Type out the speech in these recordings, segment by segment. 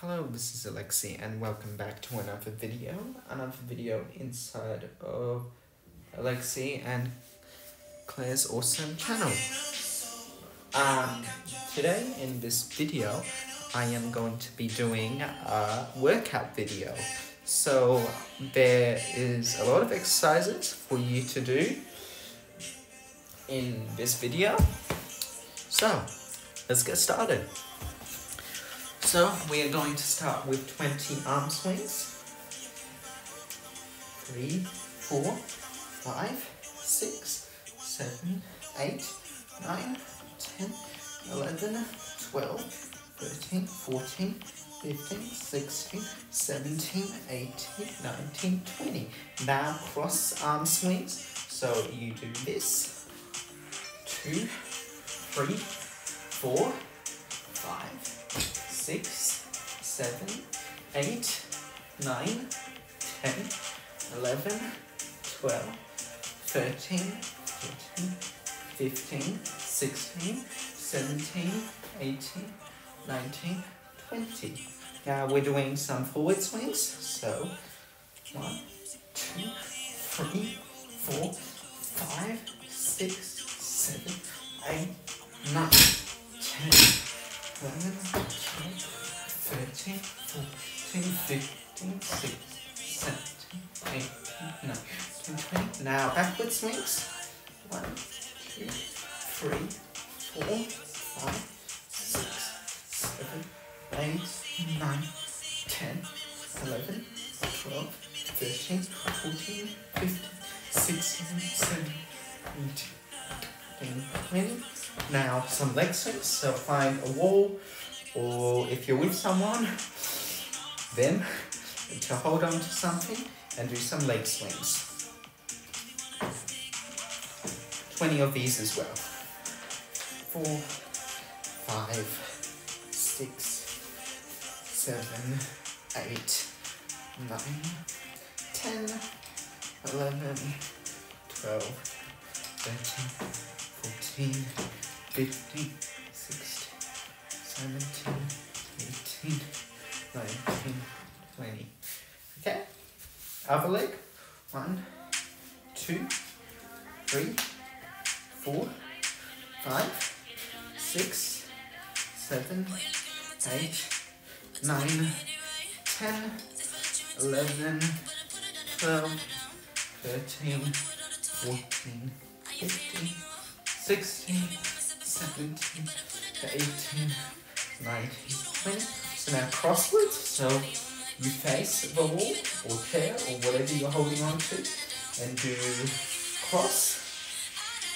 Hello, this is Alexey and welcome back to another video, another video inside of Alexey and Clare's awesome channel. Um, today in this video, I am going to be doing a workout video. So there is a lot of exercises for you to do in this video. So let's get started. So we are going to start with 20 arm swings. Three, four, five, six, seven, eight, nine, 10, 11, 12, 13, 14, 15, 16, 17, 18, 19, 20. Now cross arm swings. So you do this. Two, three, four, six, seven, eight, nine, ten, eleven, twelve, thirteen, fourteen, fifteen, sixteen, seventeen, eighteen, nineteen, twenty. Now we're doing some forward swings. So one, two, three, four, five, six, seven, eight, nine, Swings. One, two, three, four, five, six, seven, eight, nine, ten, eleven, twelve, thirteen, fourteen, fifteen, sixteen, seventeen, eighteen, twenty. Now some leg swings. So find a wall, or if you're with someone, then to hold on to something and do some leg swings. 20 of these as well. Four, five, six, seven, eight, nine, ten, eleven, twelve, thirteen, fourteen, fifteen, sixteen, seventeen, eighteen, nineteen, twenty. Okay? Other leg. One, two, three, four, five, six, seven, eight, nine, ten, eleven, twelve, thirteen, fourteen, fifteen, sixteen, seventeen, eighteen, nineteen, twenty. So now crosswards. So you face the wall or chair or whatever you're holding on to and do cross.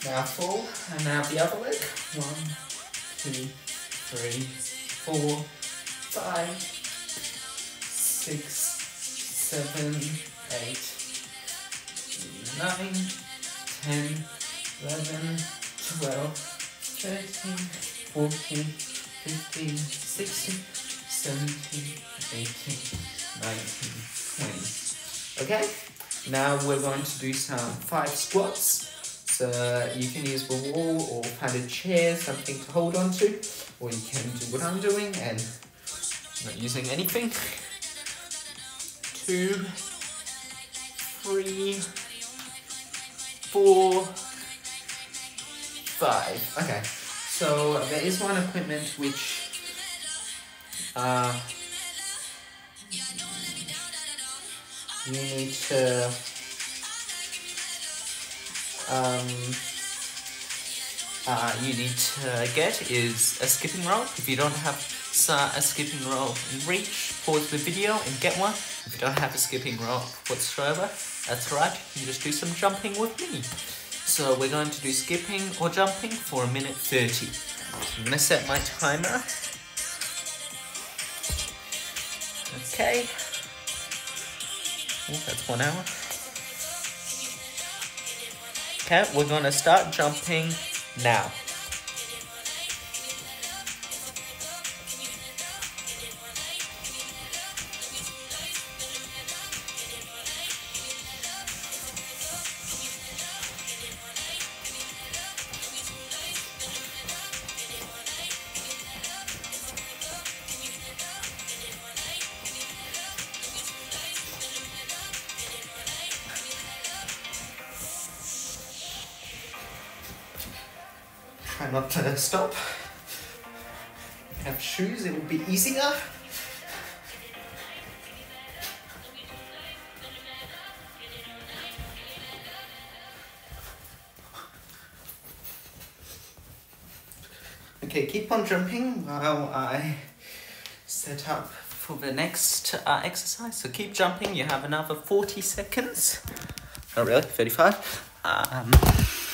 Full, and now the other leg. One, two, three, four, five, six, seven, eight, nine, ten, eleven, twelve, thirteen, fourteen, fifteen, sixteen, seventeen, eighteen, nineteen, twenty. Okay? Now we're going to do some five squats. So you can use the wall or padded chair, something to hold on to, or you can do what I'm doing and not using anything. Two, three, four, five. Okay, so there is one equipment which uh, you need to um, uh, you need to get is a skipping rope. If you don't have a skipping rope in reach, pause the video and get one. If you don't have a skipping rope whatsoever, that's right, you can just do some jumping with me. So we're going to do skipping or jumping for a minute 30. I'm to set my timer. Okay. that's one hour. We're gonna start jumping now. Try not to stop. Have shoes, it will be easier. Okay, keep on jumping while I set up for the next uh, exercise. So keep jumping, you have another 40 seconds. Not really, 35. Um,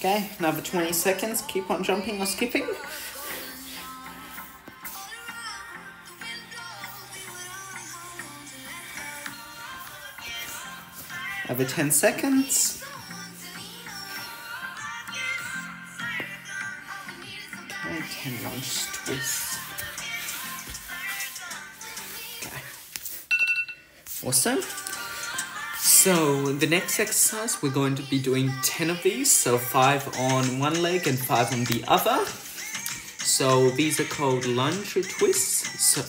Okay, another 20 seconds. Keep on jumping or skipping. Another 10 seconds. Okay, 10 lunge twists. Okay. Awesome. So the next exercise, we're going to be doing 10 of these. So five on one leg and five on the other. So these are called lunge twists. So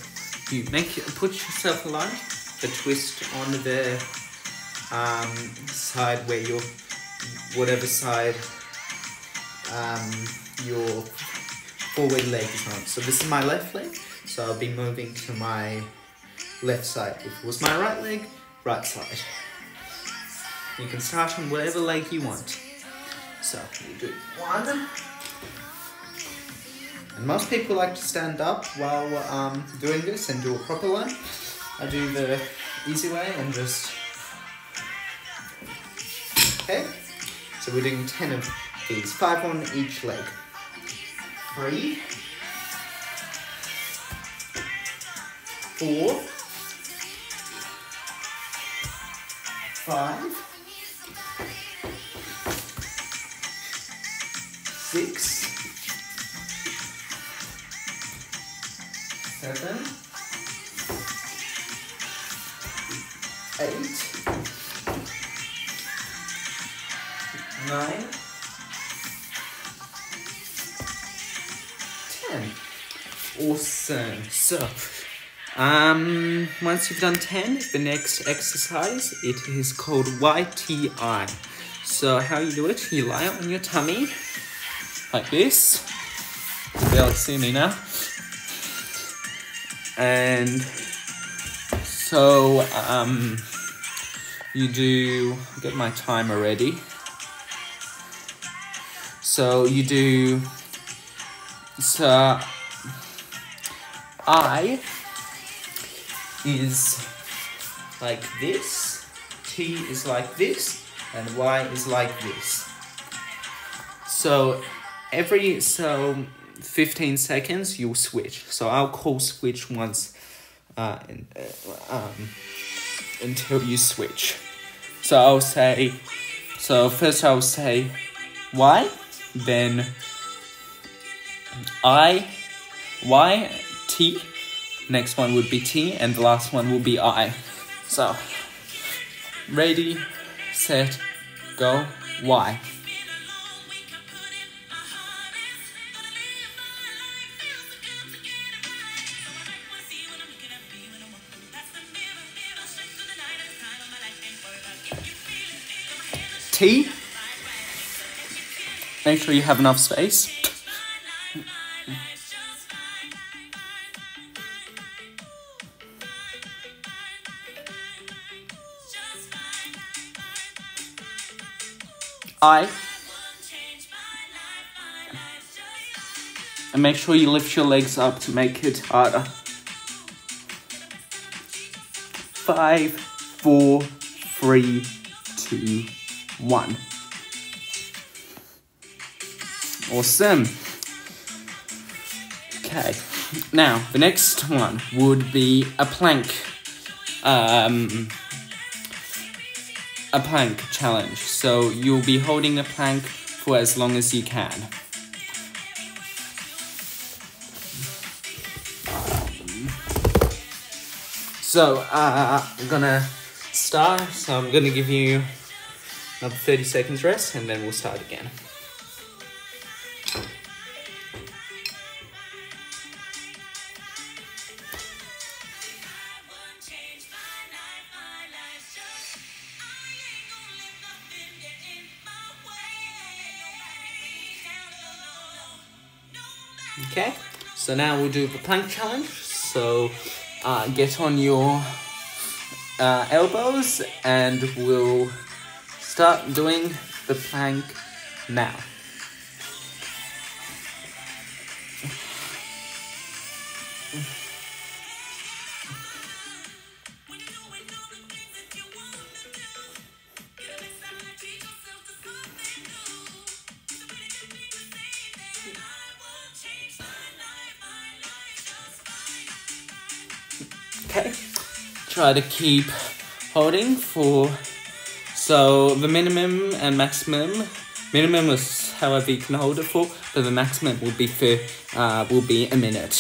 you make put yourself a lunge, but twist on the um, side where your whatever side um, your forward leg is on. So this is my left leg. So I'll be moving to my left side. If it was my right leg, right side. You can start on whatever leg you want. So you do one. And most people like to stand up while um, doing this and do a proper one. I do the easy way and just... Okay, so we're doing 10 of these, 5 on each leg. Three, four, five, six, seven, eight, nine, ten. Awesome. So, um, once you've done 10, the next exercise, it is called YTI. So how you do it, you lie on your tummy, like this. You barely see me now. And so, um, you do, get my timer ready. So you do, so I is like this, T is like this, and Y is like this. So every so 15 seconds you'll switch. So I'll call switch once uh, and, uh, um, until you switch. So I'll say, so first I'll say Y, then I, Y, T, next one would be T, and the last one will be I. So, ready, set, go, Y. T. Make sure you have enough space. I. And make sure you lift your legs up to make it harder. Five, four, three, two, one. Awesome. Okay. Now, the next one would be a plank. Um, a plank challenge. So you'll be holding a plank for as long as you can. So uh, I'm gonna start. So I'm gonna give you another 30 seconds rest and then we'll start again. Okay, so now we'll do the plank challenge. So uh, get on your uh, elbows and we'll start doing the plank now. Okay, try to keep holding for so the minimum and maximum minimum is however you can hold it for, but the maximum will be for uh, will be a minute.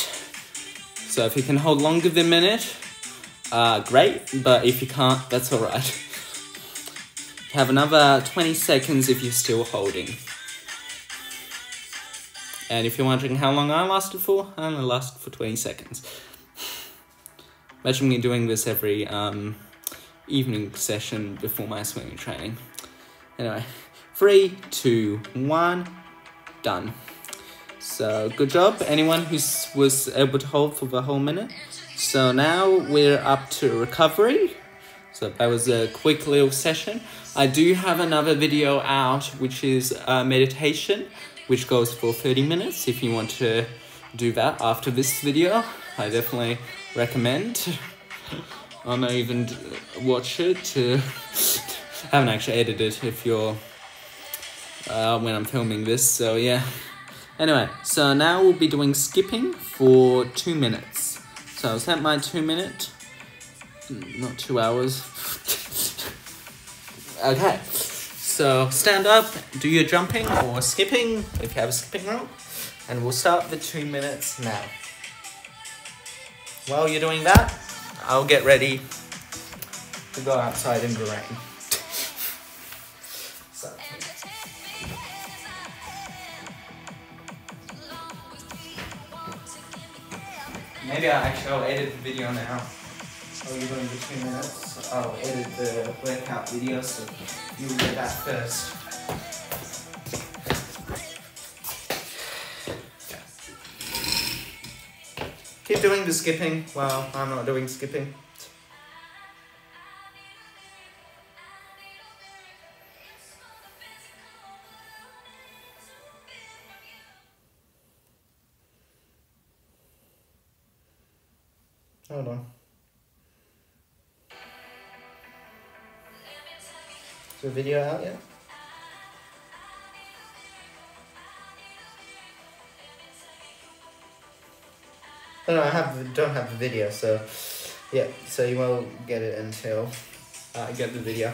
So if you can hold longer than a minute, uh, great. But if you can't, that's alright. You Have another 20 seconds if you're still holding. And if you're wondering how long I lasted for, I only lasted for 20 seconds. Imagine me doing this every um, evening session before my swimming training. Anyway, three, two, one, done. So good job, anyone who was able to hold for the whole minute. So now we're up to recovery. So that was a quick little session. I do have another video out, which is a meditation, which goes for 30 minutes. If you want to do that after this video, I definitely recommend. I may even watch it. To, haven't actually edited it if you're uh, when I'm filming this. So yeah. Anyway, so now we'll be doing skipping for two minutes. So is that my two minute? Not two hours. okay. So stand up, do your jumping or skipping if you have a skipping rope, and we'll start the two minutes now. While you're doing that, I'll get ready to go outside in the rain. so. Maybe I'll actually I'll edit the video now. While you're doing the two minutes, I'll edit the workout video so you'll get that first. Doing the skipping Well, I'm not doing skipping. Hold on. Is the video out yet? No, no, I have don't have the video, so yeah, so you won't get it until I get the video.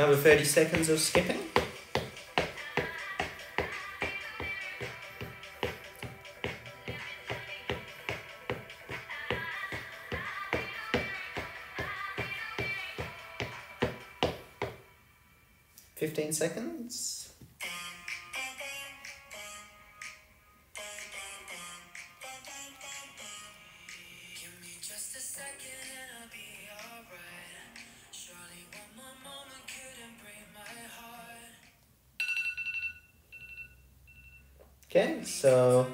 Another 30 seconds of skipping. Fifteen seconds. Okay, so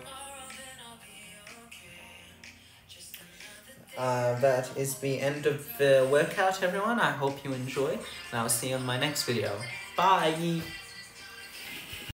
uh, that is the end of the workout, everyone. I hope you enjoy, and I'll see you in my next video. Bye!